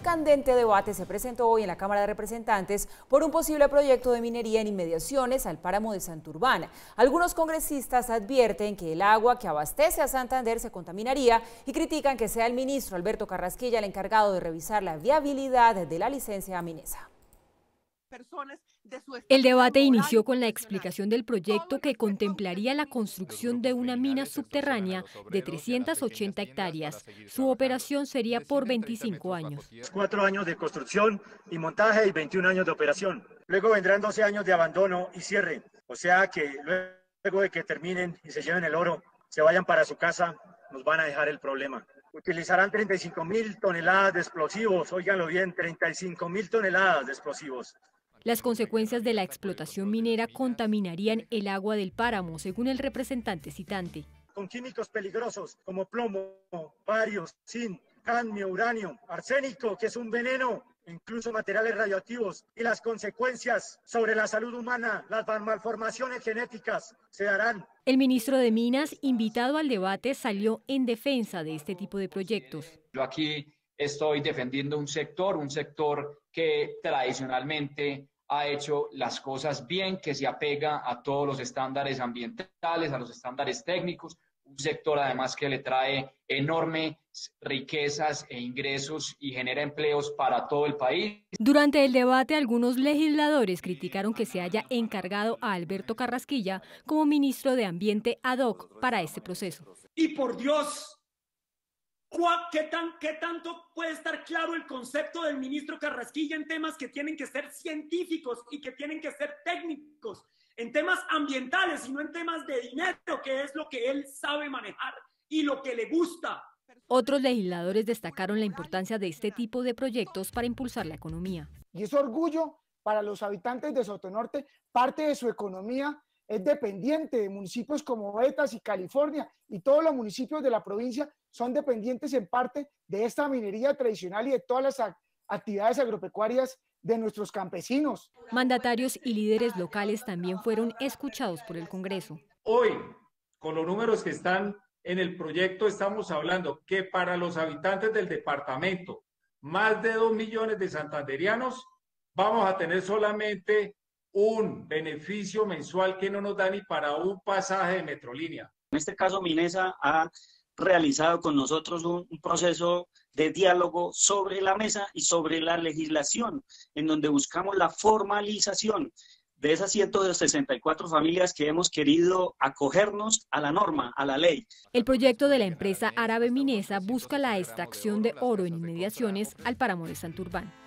candente debate se presentó hoy en la Cámara de Representantes por un posible proyecto de minería en inmediaciones al páramo de Santurbán. Algunos congresistas advierten que el agua que abastece a Santander se contaminaría y critican que sea el ministro Alberto Carrasquilla el encargado de revisar la viabilidad de la licencia a Minesa. El debate inició con la explicación del proyecto que contemplaría la construcción de una mina subterránea de 380 hectáreas. Su operación sería por 25 años. Cuatro años de construcción y montaje y 21 años de operación. Luego vendrán 12 años de abandono y cierre. O sea que luego de que terminen y se lleven el oro, se vayan para su casa, nos van a dejar el problema. Utilizarán 35 mil toneladas de explosivos, óiganlo bien, 35 mil toneladas de explosivos. Las consecuencias de la explotación minera contaminarían el agua del páramo, según el representante citante. Con químicos peligrosos como plomo, bario, zinc, cadmio, uranio, arsénico, que es un veneno, incluso materiales radioactivos, y las consecuencias sobre la salud humana, las malformaciones genéticas, se darán. El ministro de Minas, invitado al debate, salió en defensa de este tipo de proyectos. Yo aquí estoy defendiendo un sector, un sector que tradicionalmente ha hecho las cosas bien, que se apega a todos los estándares ambientales, a los estándares técnicos, un sector además que le trae enormes riquezas e ingresos y genera empleos para todo el país. Durante el debate, algunos legisladores criticaron que se haya encargado a Alberto Carrasquilla como ministro de Ambiente ad hoc para este proceso. Y por Dios, ¿Qué, tan, ¿Qué tanto puede estar claro el concepto del ministro Carrasquilla en temas que tienen que ser científicos y que tienen que ser técnicos, en temas ambientales y no en temas de dinero, que es lo que él sabe manejar y lo que le gusta? Otros legisladores destacaron la importancia de este tipo de proyectos para impulsar la economía. Y es orgullo para los habitantes de Sotonorte, parte de su economía es dependiente de municipios como Betas y California y todos los municipios de la provincia son dependientes en parte de esta minería tradicional y de todas las actividades agropecuarias de nuestros campesinos. Mandatarios y líderes locales también fueron escuchados por el Congreso. Hoy, con los números que están en el proyecto, estamos hablando que para los habitantes del departamento, más de dos millones de santanderianos, vamos a tener solamente un beneficio mensual que no nos da ni para un pasaje de Metrolínea. En este caso, Minesa ha realizado con nosotros un, proceso de diálogo sobre la mesa y sobre la legislación, en donde buscamos la formalización de esas 164 familias que hemos querido acogernos a la norma, a la ley. El proyecto de la empresa árabe Minesa busca la extracción de oro en inmediaciones al páramo de Santurbán.